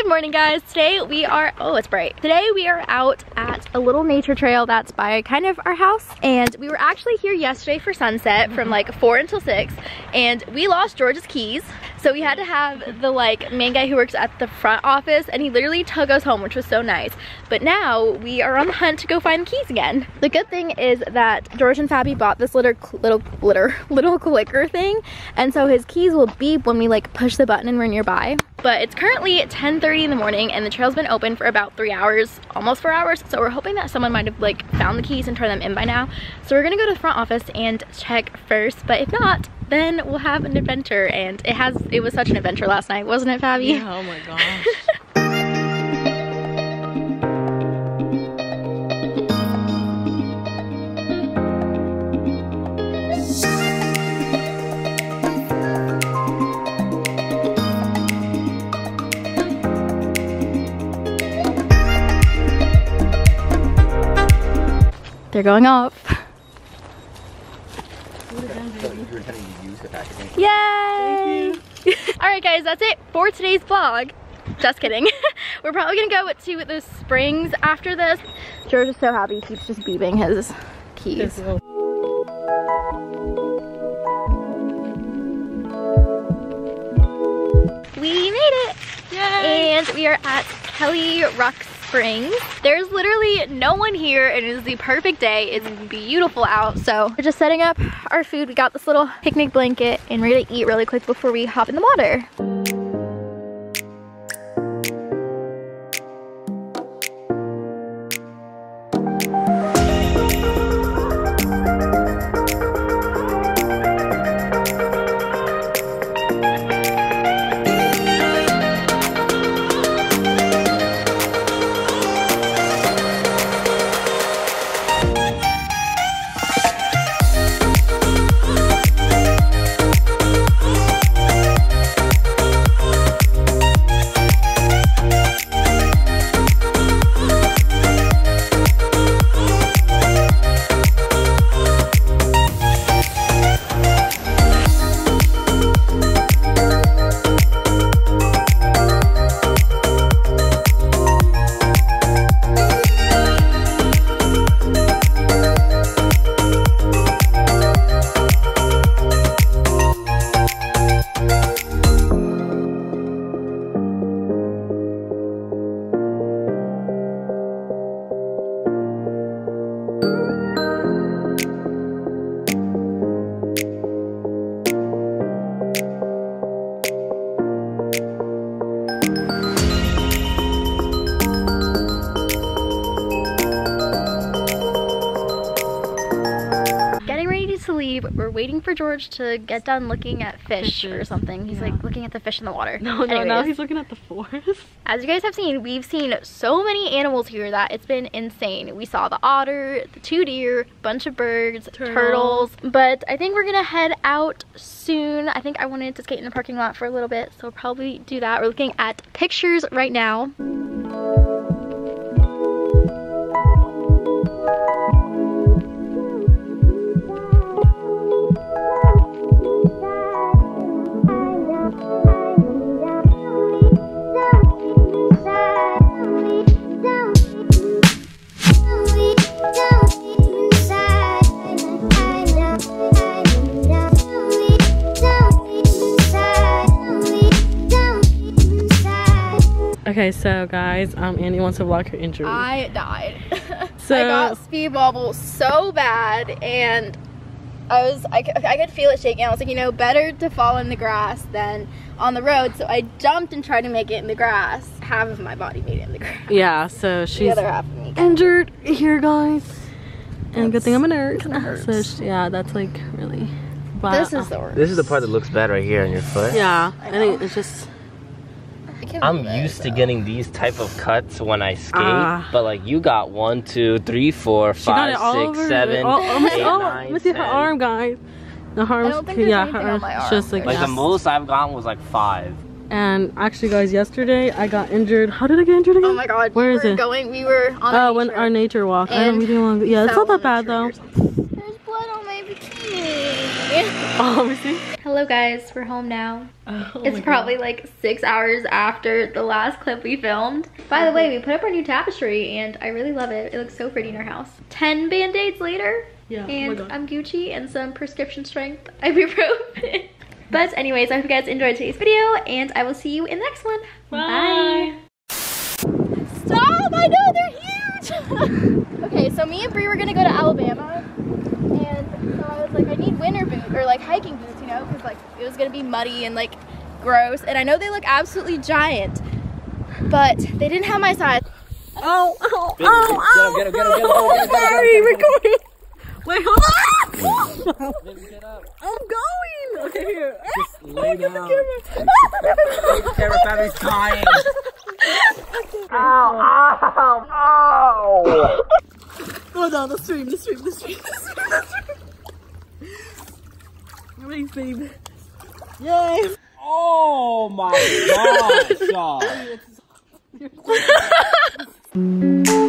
Good morning guys. Today we are, oh it's bright. Today we are out at a little nature trail that's by kind of our house and we were actually here yesterday for sunset from like 4 until 6 and we lost George's keys so we had to have the like main guy who works at the front office and he literally took us home which was so nice. But now we are on the hunt to go find the keys again. The good thing is that George and Fabi bought this little, little, little, little clicker thing and so his keys will beep when we like push the button and we're nearby. But it's currently 10.30 in the morning and the trail's been open for about three hours, almost four hours. So we're hoping that someone might have like found the keys and turned them in by now. So we're gonna go to the front office and check first. But if not, then we'll have an adventure. And it has, it was such an adventure last night, wasn't it, Fabi? Yeah, oh my gosh. They're going off. Yay! Alright guys, that's it for today's vlog. Just kidding. We're probably gonna go to the springs after this. George is so happy, he keeps just beeping his keys. We made it! Yay! And we are at Kelly Rock Springs. There's literally no one here and it is the perfect day. It's beautiful out. So we're just setting up our food. We got this little picnic blanket and we're gonna eat really quick before we hop in the water. To leave. We're waiting for George to get done looking at fish or something. He's Yeah. like looking at the fish in the water. No, no, now Anyways. he's looking at the forest. As you guys have seen, we've seen so many animals here that it's been insane. We saw the otter, the two deer, bunch of birds, Turtle. turtles. But I think we're gonna head out soon. I think I wanted to skate in the parking lot for a little bit, so we'll probably do that. We're looking at pictures right now. Okay, so guys, um, Annie wants to vlog her injury. I died. So- I got speed wobble so bad and I was i could feel it shaking. I was like, you know, better to fall in the grass than on the road. So I jumped and tried to make it in the grass. Half of my body made it in the grass. yeah, so The she's other half of me. injured here, guys. And good thing I'm a nurse. So hurts. sh- yeah, that's like really. But, This is the worst. This is the part that looks bad right here on your foot. Yeah, I I, think it's just. I can't I'm believe it, used to getting these type of cuts when I skate, Ah. but like you got one, two, three, four, She got five, it all six, over. seven, oh, oh, eight, oh, nine, let me see her arm, guys. The arms. don't think yeah, anything her on arm. my It's arm. just like. Like yeah. the most I've gotten was like five. And actually, guys, yesterday I got injured. How did I get injured again? Oh my god. Where we is were it? Going, we were on Oh, a when our nature walk. I don't really want. Yeah, it's not that bad tree though. Or something. There's blood on my my bikini. Oh, let me see. Hello guys, we're home now. Oh it's probably like six hours after the last clip we filmed. By the way, we put up our new tapestry and I really love it. It looks so pretty in our house. 10 band-aids later Yeah, oh and God. I'm Gucci and some prescription strength ibuprofen. but anyways, I hope you guys enjoyed today's video and I will see you in the next one. Bye. Stop! I know they're huge. okay, so me and Bree were gonna go to Alabama, so I was like, I need winter boots or like hiking boots, you know, because like it was gonna be muddy and like gross. And I know they look absolutely giant, but they didn't have my size. Oh, oh, Get him, oh, get him, get him, get him, get him, get him, get him, Sorry, recording. Wait, hold on. Get up. I'm going. Okay, here. Lay down. Camera. Camera family's dying. Go down the stream, the stream, the stream, the stream, the stream. Babe. Yay. Oh my gosh.